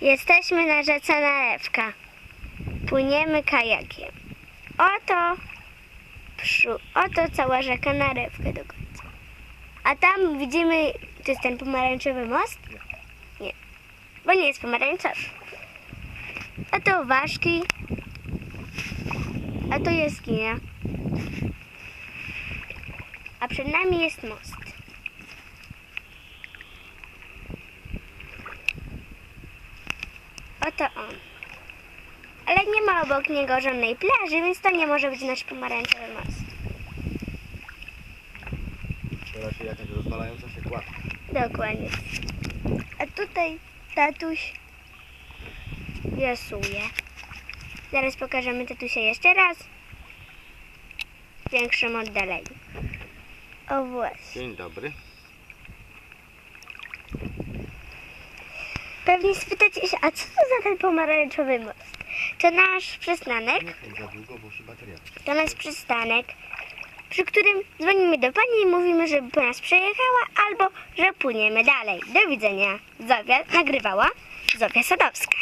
Jesteśmy na rzece Nalewka. Płyniemy kajakiem. Oto, przy, oto cała rzeka Nalewka do końca. A tam widzimy, to jest ten pomarańczowy most? Nie, bo nie jest pomarańczowy. A to ważki, a to jaskinia. A przed nami jest most. Oto on. Ale nie ma obok niego żadnej plaży, więc to nie może być nasz pomarańczowy most. Raczej jakaś rozwalająca się kładka. Dokładnie. A tutaj tatuś wiosłuje. Zaraz pokażemy tatusia jeszcze raz. W większym oddaleniu. O właśnie. Dzień dobry. Pewnie spytacie się, a co to za ten pomarańczowy most? To nasz przystanek. To nasz przystanek, przy którym dzwonimy do pani i mówimy, żeby po nas przejechała, albo że płyniemy dalej. Do widzenia. Zofia nagrywała Zofia Sadowska.